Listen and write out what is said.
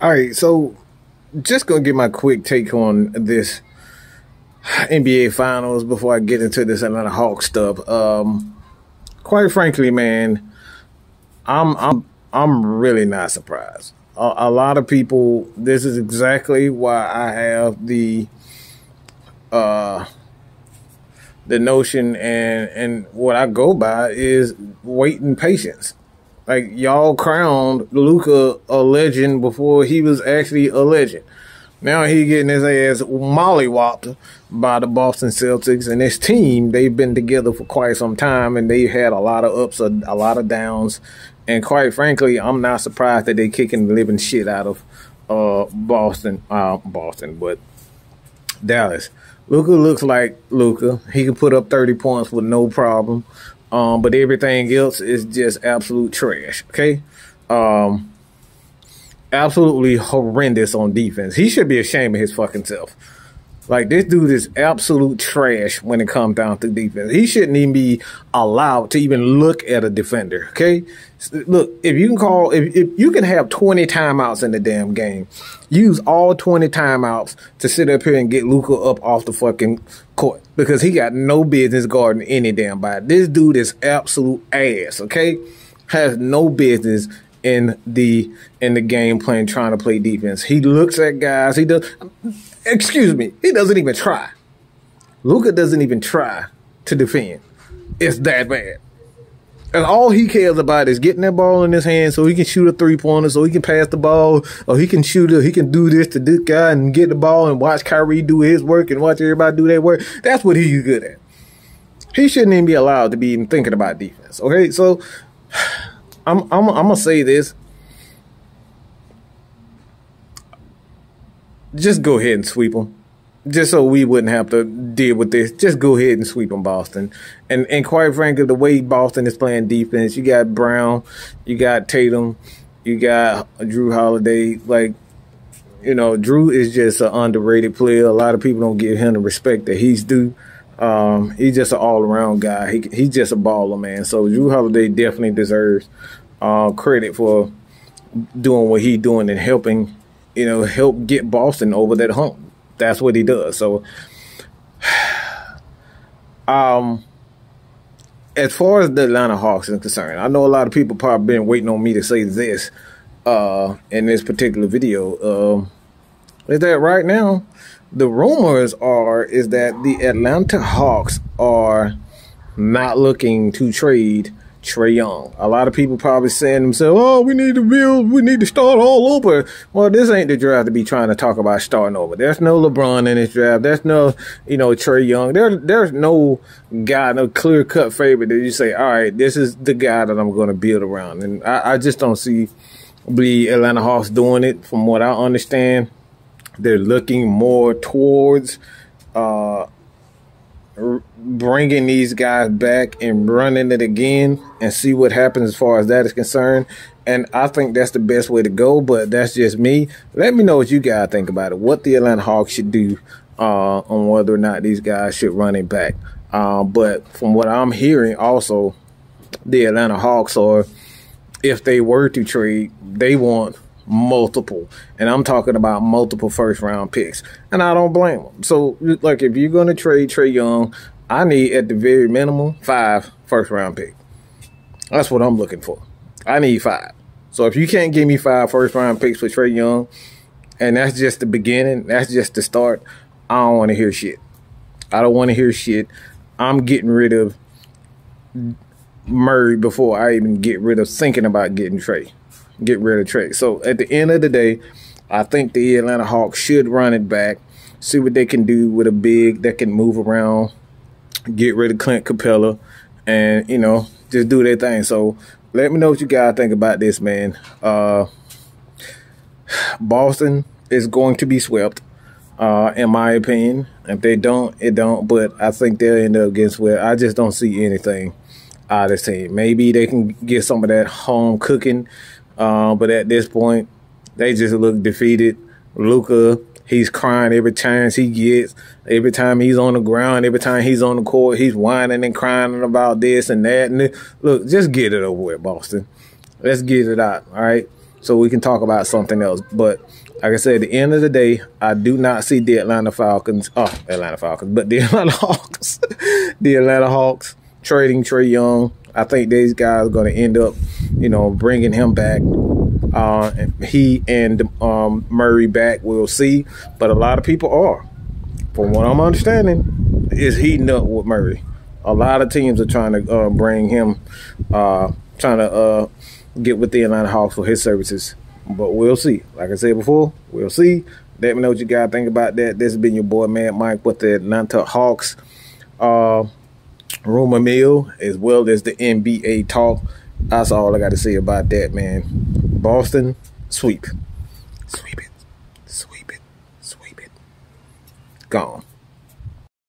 All right, so just gonna get my quick take on this NBA Finals before I get into this Atlanta Hawks stuff. Um, quite frankly, man, I'm I'm I'm really not surprised. A, a, lot of people. This is exactly why I have the uh the notion and and what I go by is waiting patience. Like y'all crowned Luka a legend before he was actually a legend. Now he getting his ass mollywopped by the Boston Celtics and his team. They've been together for quite some time and they had a lot of ups, a, a lot of downs. And quite frankly, I'm not surprised that they're kicking the living shit out of uh, Boston, uh, Boston, but Dallas. Luka looks like Luka. He can put up 30 points with no problem. Um, but everything else is just absolute trash. Okay. Um, absolutely horrendous on defense. He should be ashamed of his fucking self. Like this dude is absolute trash when it comes down to defense. He shouldn't even be allowed to even look at a defender. Okay, look if you can call if, if you can have twenty timeouts in the damn game, use all twenty timeouts to sit up here and get Luka up off the fucking court because he got no business guarding any damn body. This dude is absolute ass. Okay, has no business in the in the game plan trying to play defense. He looks at guys. He does. Excuse me. He doesn't even try. Luka doesn't even try to defend. It's that bad. And all he cares about is getting that ball in his hand so he can shoot a three pointer, so he can pass the ball, or he can shoot it, he can do this to this guy and get the ball and watch Kyrie do his work and watch everybody do their work. That's what he's good at. He shouldn't even be allowed to be even thinking about defense. Okay, so I'm I'm I'm gonna say this. Just go ahead and sweep them, just so we wouldn't have to deal with this. Just go ahead and sweep them, Boston. And and quite frankly, the way Boston is playing defense, you got Brown, you got Tatum, you got Jrue Holiday. Like, you know, Jrue is just an underrated player. A lot of people don't give him the respect that he's due. Um, he's just an all around guy. He he's just a baller, man. So Jrue Holiday definitely deserves uh, credit for doing what he's doing and helping, you know, help get Boston over that hump. That's what he does. So, um, as far as the Atlanta Hawks is concerned, I know a lot of people probably been waiting on me to say this uh, in this particular video. Um, is that right now? the rumors are is that the Atlanta Hawks are not looking to trade Trae Young. A lot of people probably saying themselves, "Oh, we need to build, we need to start all over." Well, this ain't the draft to be trying to talk about starting over. There's no LeBron in this draft. There's no, you know, Trae Young. There, there's no guy, no clear cut favorite that you say, "All right, this is the guy that I'm going to build around." And I, I just don't see the Atlanta Hawks doing it. From what I understand, they're looking more towards uh, bringing these guys back and running it again and see what happens as far as that is concerned. And I think that's the best way to go, but that's just me. Let me know what you guys think about it. What the Atlanta Hawks should do uh, on whether or not these guys should run it back. Uh, but from what I'm hearing, also, the Atlanta Hawks are, if they were to trade, they want multiple. And I'm talking about multiple first round picks. And I don't blame them. So, like, if you're going to trade Trae Young, I need at the very minimum five first round pick. That's what I'm looking for. I need five. So if you can't give me five first round picks for Trae Young, and that's just the beginning, that's just the start, I don't want to hear shit. I don't want to hear shit. I'm getting rid of Murray before I even get rid of thinking about getting Trae get rid of Trae. So at the end of the day, I think the Atlanta Hawks should run it back, see what they can do with a big that can move around, get rid of Clint Capela, and you know just do their thing. So let me know what you guys think about this, man. Uh, Boston is going to be swept, uh, in my opinion. If they don't, it don't. But I think they'll end up getting swept. I just don't see anything out of this team. Maybe they can get some of that home cooking uh, but at this point, they just look defeated. Luka, he's crying every chance he gets. Every time he's on the ground, every time he's on the court, he's whining and crying about this and that. And look, just get it over with, Boston. Let's get it out. All right. so we can talk about something else. But like I said, at the end of the day, I do not see the Atlanta Falcons, oh, Atlanta Falcons, but the Atlanta Hawks, the Atlanta Hawks trading Trae Young. I think these guys are going to end up, you know, bringing him back. Uh, he and um, Murray back, we'll see. But a lot of people are, from what I'm understanding, is heating up with Murray. A lot of teams are trying to uh, bring him, uh, trying to uh, get with the Atlanta Hawks for his services. But we'll see. Like I said before, we'll see. Let me know what you guys think about that. This has been your boy, Mad Mike, with the Atlanta Hawks uh, rumor mill, as well as the NBA talk. That's all I got to say about that, man. Boston, sweep. Sweep it. Sweep it. Sweep it. Gone.